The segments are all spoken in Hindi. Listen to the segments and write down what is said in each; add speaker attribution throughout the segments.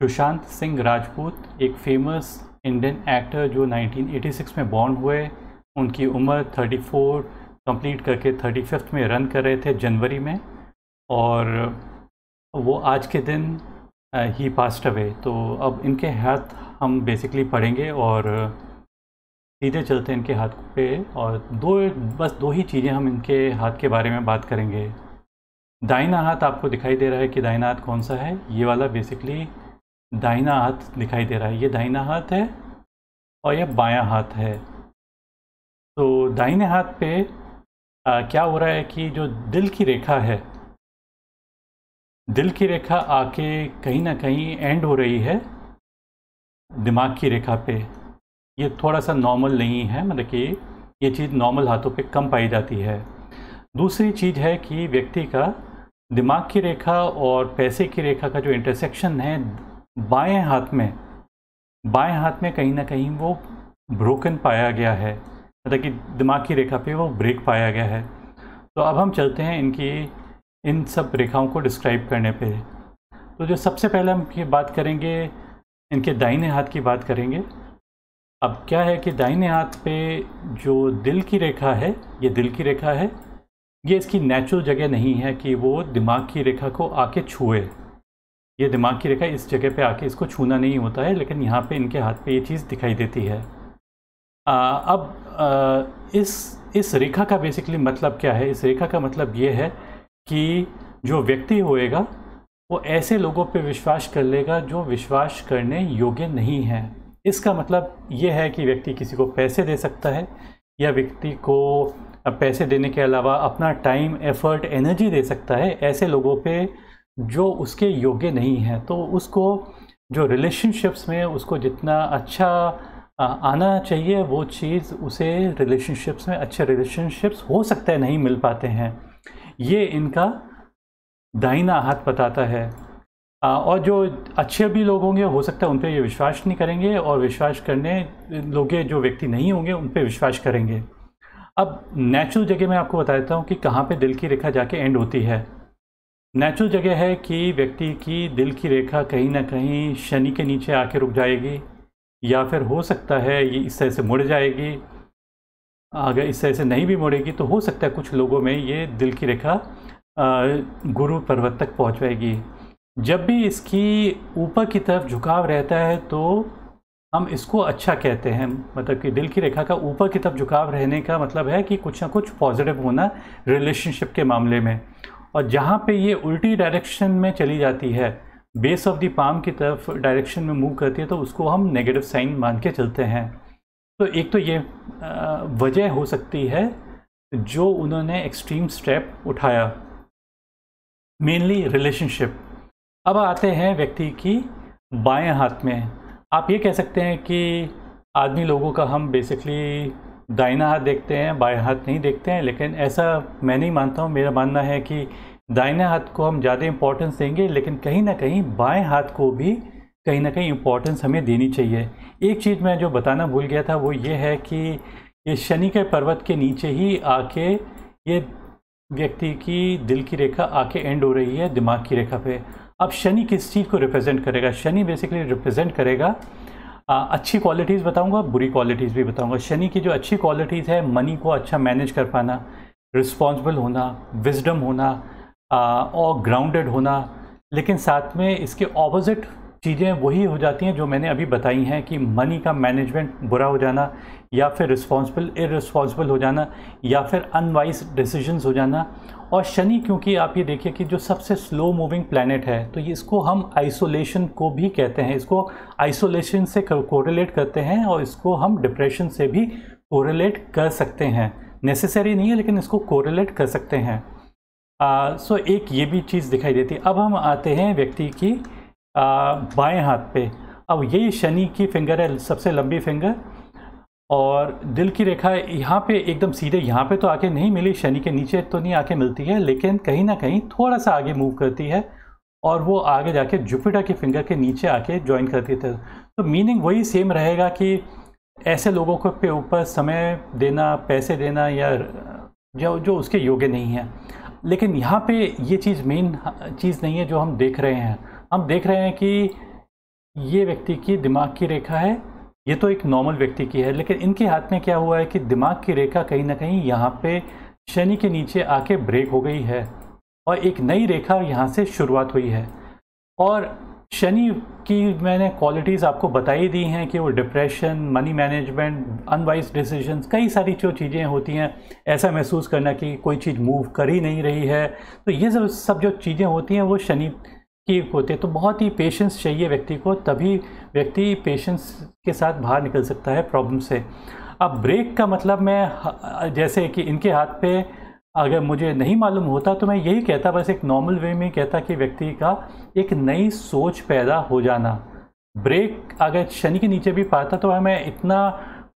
Speaker 1: सुशांत सिंह राजपूत, एक फ़ेमस इंडियन एक्टर जो 1986 में बॉर्न हुए। उनकी उम्र 34 कंप्लीट करके थर्टी फिफ्थ में रन कर रहे थे जनवरी में। और वो आज के दिन ही पास्ट अवे तो अब इनके हाथ हम बेसिकली पढ़ेंगे और सीधे चलते हैं इनके हाथ पे और दो, बस दो ही चीज़ें हम इनके हाथ के बारे में बात करेंगे। दाइना हाथ आपको दिखाई दे रहा है कि दाइना हाथ कौन सा है? ये वाला बेसिकली दाहिना हाथ दिखाई दे रहा है। ये दाहिना हाथ है और ये बायां हाथ है। तो दाहिने हाथ पे आ, क्या हो रहा है कि जो दिल की रेखा है दिल की रेखा आके कहीं ना कहीं एंड हो रही है दिमाग की रेखा पे। ये थोड़ा सा नॉर्मल नहीं है मतलब कि ये चीज़ नॉर्मल हाथों पे कम पाई जाती है। दूसरी चीज़ है कि व्यक्ति का दिमाग की रेखा और पैसे की रेखा का जो इंटरसेक्शन है बाएँ हाथ में, बाएँ हाथ में कहीं ना कहीं वो ब्रोकन पाया गया है। मतलब कि दिमाग की रेखा पे वो ब्रेक पाया गया है। तो अब हम चलते हैं इनकी, इन सब रेखाओं को डिस्क्राइब करने पे। तो जो सबसे पहले हम ये बात करेंगे, इनके दाहिने हाथ की बात करेंगे। अब क्या है कि दाहिने हाथ पे जो दिल की रेखा है, ये दिल की रेखा है, ये इसकी नेचुरल जगह नहीं है कि वो दिमाग की रेखा को आके छुए। ये दिमाग की रेखा इस जगह पे आके इसको छूना नहीं होता है लेकिन यहाँ पे इनके हाथ पे ये चीज़ दिखाई देती है। आ, अब आ, इस इस रेखा का बेसिकली मतलब क्या है? इस रेखा का मतलब ये है कि जो व्यक्ति होएगा वो ऐसे लोगों पे विश्वास कर लेगा जो विश्वास करने योग्य नहीं है। इसका मतलब ये है कि व्यक्ति किसी को पैसे दे सकता है या व्यक्ति को पैसे देने के अलावा अपना टाइम एफर्ट एनर्जी दे सकता है। ऐसे लोगों पे जो उसके योग्य नहीं है तो उसको जो रिलेशनशिप्स में उसको जितना अच्छा आना चाहिए, वो चीज़ उसे रिलेशनशिप्स में अच्छे रिलेशनशिप्स हो सकते हैं, नहीं मिल पाते हैं। ये इनका दाहिना हाथ बताता है। और जो अच्छे भी लोग होंगे, हो सकता है उन पर ये विश्वास नहीं करेंगे और विश्वास करने लोग जो व्यक्ति नहीं होंगे, उन पर विश्वास करेंगे। अब नेचुरल जगह मैं आपको बता देता हूँ कि कहाँ पे दिल की रेखा जाके एंड होती है। नेचुरल जगह है कि व्यक्ति की दिल की रेखा कहीं ना कहीं शनि के नीचे आके रुक जाएगी, या फिर हो सकता है ये इस तरह से मुड़ जाएगी। अगर इस तरह से नहीं भी मुड़ेगी तो हो सकता है कुछ लोगों में ये दिल की रेखा गुरु पर्वत तक पहुँच जाएगी। जब भी इसकी ऊपर की तरफ़ झुकाव रहता है तो हम इसको अच्छा कहते हैं। मतलब कि दिल की रेखा का ऊपर की तरफ़ झुकाव रहने का मतलब है कि कुछ ना कुछ पॉजिटिव होना रिलेशनशिप के मामले में। और जहाँ पे ये उल्टी डायरेक्शन में चली जाती है बेस ऑफ़ द पाम की तरफ़ डायरेक्शन में मूव करती है तो उसको हम नेगेटिव साइन मान के चलते हैं। तो एक तो ये वजह हो सकती है जो उन्होंने एक्सट्रीम स्टेप उठाया। मेनली रिलेशनशिप अब आते हैं व्यक्ति की बाएँ हाथ में। आप ये कह सकते हैं कि आदमी लोगों का हम बेसिकली दाइना हाथ देखते हैं, बाएँ हाथ नहीं देखते हैं, लेकिन ऐसा मैं नहीं मानता हूँ। मेरा मानना है कि दाहिने हाथ को हम ज़्यादा इम्पोर्टेंस देंगे, लेकिन कहीं ना कहीं बाएँ हाथ को भी कहीं ना कहीं इम्पोर्टेंस हमें देनी चाहिए। एक चीज़ मैं जो बताना भूल गया था, वो ये है कि ये शनि के पर्वत के नीचे ही आके ये व्यक्ति की दिल की रेखा आके एंड हो रही है, दिमाग की रेखा पे। अब शनि किस चीज़ को रिप्रेजेंट करेगा? शनि बेसिकली रिप्रेजेंट करेगा अच्छी क्वालिटीज़ बताऊँगा बुरी क्वालिटीज़ भी बताऊँगा। शनि की जो अच्छी क्वालिटीज़ है मनी को अच्छा मैनेज कर पाना रिस्पॉन्सिबल होना विजडम होना आ, और ग्राउंडेड होना। लेकिन साथ में इसके ऑपोजिट चीज़ें वही हो जाती हैं जो मैंने अभी बताई हैं कि मनी का मैनेजमेंट बुरा हो जाना या फिर रिस्पॉन्सिबल इरिस्पॉन्सिबल हो जाना या फिर अनवाइज डिसीजंस हो जाना। और शनि, क्योंकि आप ये देखिए कि जो सबसे स्लो मूविंग प्लानट है तो इसको हम आइसोलेशन को भी कहते हैं। इसको आइसोलेशन से कोरिलेट करते हैं और इसको हम डिप्रेशन से भी कोरिलेट कर सकते हैं। नेसेसरी नहीं है, लेकिन इसको कोरिलेट कर सकते हैं। सो so, एक ये भी चीज़ दिखाई देती है। अब हम आते हैं व्यक्ति की बाएँ हाथ पे। अब यही शनि की फिंगर है, सबसे लंबी फिंगर और दिल की रेखा यहाँ पे एकदम सीधे, यहाँ पे तो आके नहीं मिली, शनि के नीचे तो नहीं आके मिलती है, लेकिन कहीं ना कहीं थोड़ा सा आगे मूव करती है और वो आगे जाके जुपिटर के फिंगर के नीचे आके ज्वाइन करती थे तो मीनिंग वही सेम रहेगा कि ऐसे लोगों को पे ऊपर समय देना, पैसे देना या जो जो उसके योग्य नहीं है। लेकिन यहाँ पे ये चीज़ मेन चीज़ नहीं है जो हम देख रहे हैं। हम देख रहे हैं कि ये व्यक्ति की दिमाग की रेखा है ये तो एक नॉर्मल व्यक्ति की है, लेकिन इनके हाथ में क्या हुआ है कि दिमाग की रेखा कहीं ना कहीं यहाँ पे शनि के नीचे आके ब्रेक हो गई है और एक नई रेखा यहाँ से शुरुआत हुई है। और शनि की मैंने क्वालिटीज़ आपको बताई दी हैं कि वो depression money management unwise decision कई सारी जो चीज़ें होती हैं, ऐसा महसूस करना कि कोई चीज़ मूव कर ही नहीं रही है। तो ये सब सब जो चीज़ें होती हैं वो शनि की होते तो बहुत ही पेशेंस चाहिए व्यक्ति को, तभी व्यक्ति पेशेंस के साथ बाहर निकल सकता है प्रॉब्लम से। अब ब्रेक का मतलब मैं जैसे कि इनके हाथ पे अगर मुझे नहीं मालूम होता तो मैं यही कहता, बस एक नॉर्मल वे में कहता कि व्यक्ति का एक नई सोच पैदा हो जाना। ब्रेक अगर शनि के नीचे भी पाता तो मैं इतना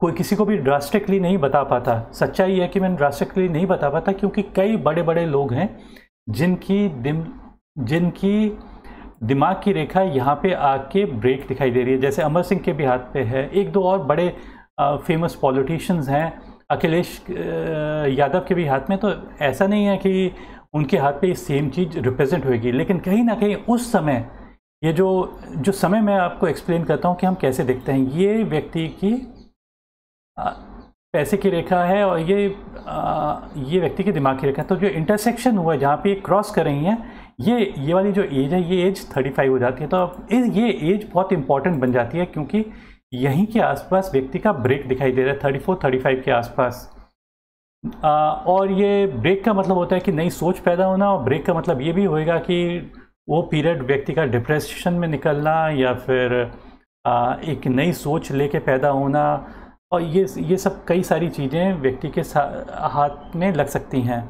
Speaker 1: कोई किसी को भी ड्रास्टिकली नहीं बता पाता। सच्चाई है कि मैं ड्रास्टिकली नहीं बता पाता, क्योंकि कई बड़े बड़े लोग हैं, जिनकी दिम जिनकी दिमाग की रेखा यहाँ पे आके ब्रेक दिखाई दे रही है। जैसे अमर सिंह के भी हाथ पे है। एक दो और बड़े फ़ेमस पॉलिटिशियंस हैं। अखिलेश यादव के भी हाथ में। तो ऐसा नहीं है कि उनके हाथ पे सेम चीज़ रिप्रेजेंट होगी लेकिन कहीं ना कहीं उस समय ये जो जो समय मैं आपको एक्सप्लेन करता हूँ कि हम कैसे देखते हैं ये व्यक्ति की पैसे की रेखा है और ये आ, ये व्यक्ति के दिमाग की रेखा तो जो इंटरसेक्शन हुआ जहाँ पे क्रॉस कर रही हैं ये ये वाली जो एज है ये एज 35 हो जाती है। तो अब ये एज बहुत इंपॉर्टेंट बन जाती है क्योंकि यहीं के आसपास व्यक्ति का ब्रेक दिखाई दे रहा है थर्टी फोर थर्टी फाइव के आसपास। आ, और ये ब्रेक का मतलब होता है कि नई सोच पैदा होना और ब्रेक का मतलब ये भी होएगा कि वो पीरियड व्यक्ति का डिप्रेशन में निकलना या फिर आ, एक नई सोच लेके पैदा होना। और ये ये सब कई सारी चीज़ें व्यक्ति के हाथ में लग सकती हैं।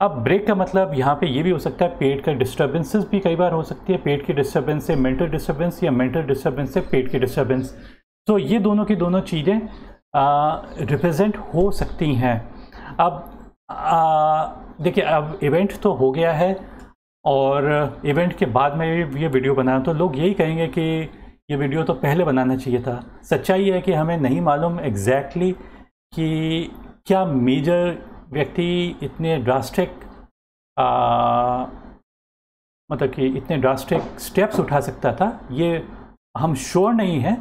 Speaker 1: अब ब्रेक का मतलब यहाँ पे ये भी हो सकता है पेट का डिस्टर्बेंसेस भी कई बार हो सकती है। पेट की डिस्टर्बेंस से मेंटल डिस्टर्बेंस या मेंटल डिस्टर्बेंस से पेट की डिस्टर्बेंस तो ये दोनों की दोनों चीज़ें रिप्रेजेंट हो सकती हैं। अब देखिए, अब इवेंट तो हो गया है और इवेंट के बाद में ये वीडियो बनाया तो लोग यही कहेंगे कि ये वीडियो तो पहले बनाना चाहिए था। सच्चाई है कि हमें नहीं मालूम एग्जैक्टली exactly कि क्या मेजर व्यक्ति इतने ड्रास्टिक मतलब कि इतने ड्रास्टिक स्टेप्स उठा सकता था, ये हम श्योर नहीं हैं।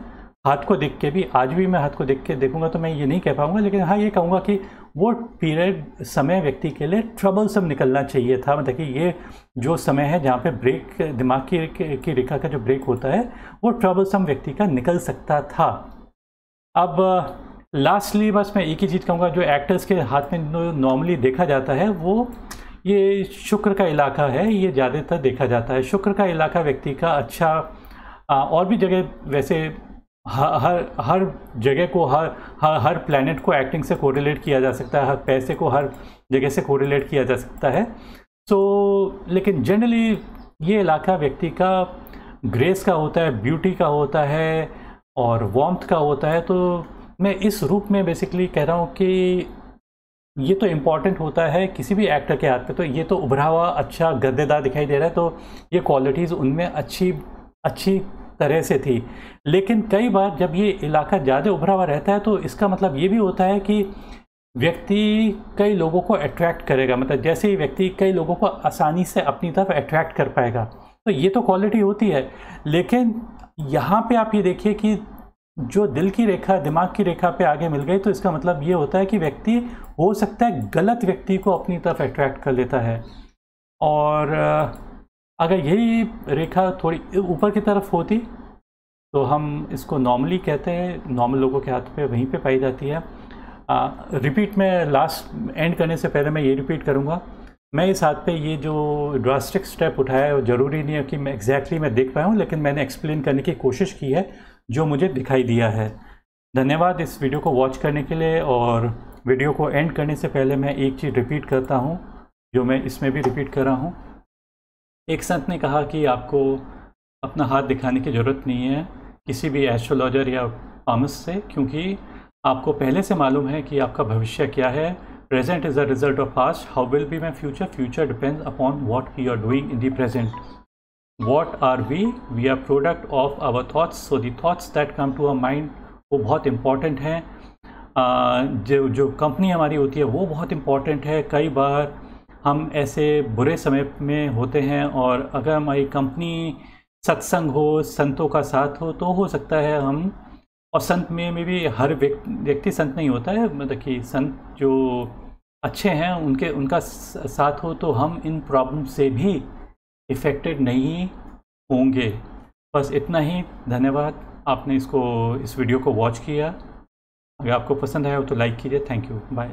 Speaker 1: हाथ को देख के भी, आज भी मैं हाथ को देख के देखूँगा तो मैं ये नहीं कह पाऊँगा, लेकिन हाँ ये कहूँगा कि वो पीरियड समय व्यक्ति के लिए ट्रबलसम निकलना चाहिए था। मतलब कि ये जो समय है जहाँ पे ब्रेक दिमाग की की रेखा का जो ब्रेक होता है, वो ट्रबलसम व्यक्ति का निकल सकता था। अब लास्टली बस मैं एक ही चीज़ कहूँगा जो एक्टर्स के हाथ में नॉर्मली देखा जाता है वो ये शुक्र का इलाका है ये ज़्यादातर देखा जाता है। शुक्र का इलाका व्यक्ति का अच्छा आ, और भी जगह वैसे हर हर जगह को हर हर हर प्लानट को एक्टिंग से कोरिलेट किया जा सकता है हर पैसे को हर जगह से कोरिलेट किया जा सकता है। सो so, लेकिन जनरली ये इलाका व्यक्ति का ग्रेस का होता है ब्यूटी का होता है और वॉम्थ का होता है तो मैं इस रूप में बेसिकली कह रहा हूँ कि ये तो इंपॉर्टेंट होता है किसी भी एक्टर के हाथ पे तो ये तो उभरा हुआ अच्छा गद्देदार दिखाई दे रहा है तो ये क्वालिटीज़ उनमें अच्छी अच्छी तरह से थी। लेकिन कई बार जब ये इलाका ज़्यादा उभरा हुआ रहता है तो इसका मतलब ये भी होता है कि व्यक्ति कई लोगों को अट्रैक्ट करेगा मतलब जैसे ही व्यक्ति कई लोगों को आसानी से अपनी तरफ़ अट्रैक्ट कर पाएगा तो ये तो क्वालिटी होती है। लेकिन यहाँ पे आप ये देखिए कि जो दिल की रेखा दिमाग की रेखा पे आगे मिल गई तो इसका मतलब ये होता है कि व्यक्ति हो सकता है गलत व्यक्ति को अपनी तरफ़ अट्रैक्ट कर लेता है। और अगर यही रेखा थोड़ी ऊपर की तरफ़ होती तो हम इसको नॉर्मली कहते हैं नॉर्मल लोगों के हाथ पे वहीं पे पाई जाती है। आ, रिपीट में लास्ट एंड करने से पहले मैं ये रिपीट करूँगा। मैं इस हाथ पे ये जो ड्रास्टिक स्टेप उठाया है ज़रूरी नहीं है कि मैं एग्जैक्टली exactly मैं देख पाया हूँ लेकिन मैंने एक्सप्लेन करने की कोशिश की है। जो मुझे दिखाई दिया है। धन्यवाद इस वीडियो को वॉच करने के लिए और वीडियो को एंड करने से पहले मैं एक चीज़ रिपीट करता हूँ, जो मैं इसमें भी रिपीट कर रहा हूँ। एक संत ने कहा कि आपको अपना हाथ दिखाने की ज़रूरत नहीं है किसी भी एस्ट्रोलॉजर या पामस से, क्योंकि आपको पहले से मालूम है कि आपका भविष्य क्या है। Present is a result of past how will be my future future depends upon what we are doing in the present what are we we are product of our thoughts so the thoughts that come to our mind वो बहुत इंपॉर्टेंट हैं। जो जो कंपनी हमारी होती है, वो बहुत इंपॉर्टेंट है। कई बार हम ऐसे बुरे समय में होते हैं और अगर हमारी कंपनी सत्संग हो, संतों का साथ हो तो हो सकता है हम, और संत में में भी हर व्यक्ति संत नहीं होता है। मतलब कि संत जो अच्छे हैं, उनके, उनका साथ हो तो हम इन प्रॉब्लम से भी इफ़ेक्टेड नहीं होंगे। बस इतना ही। धन्यवाद। आपने इसको, इस वीडियो को वॉच किया। अगर आपको पसंद आया हो तो लाइक कीजिए। Thank you bye